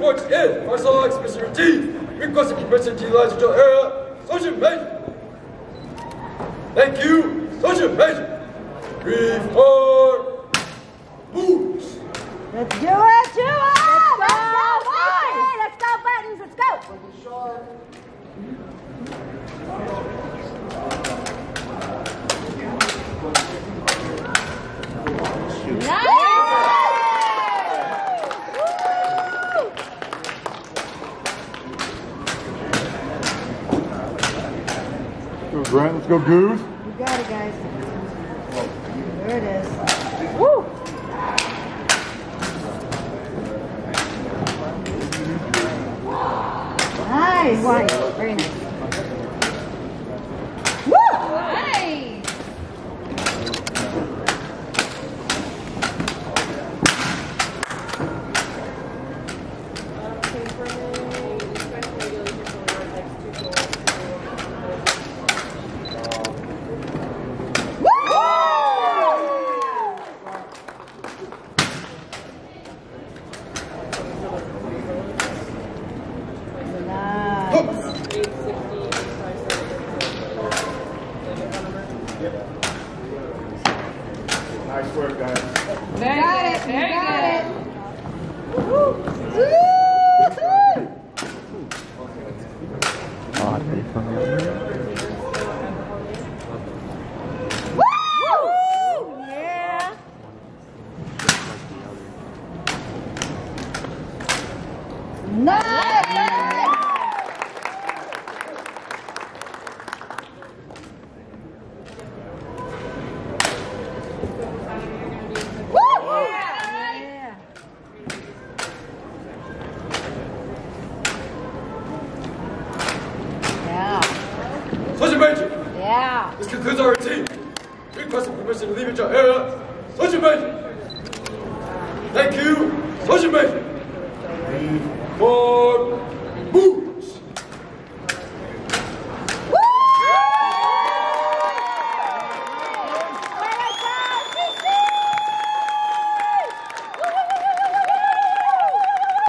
48, parcel X, Mr. To. Sergeant Major. Thank you, Sergeant Major. Report. Boots. Let's do it, do it. Let's go, Let's go. Let's go, buttons. Let's go. Go Grant, let's go Goose. You got it, guys. There it is. Woo! Nice. Nice. Very nice. Woo! Nice. Nice. Nice work, guys. Very Got good. it. You Very got good. it. Woo-hoo. Woo! Yeah. Nice. Sergeant Major, Yeah. this concludes our routine. Requesting permission to leave your area. Sergeant Major. Thank you, Sergeant Major. Report. Move.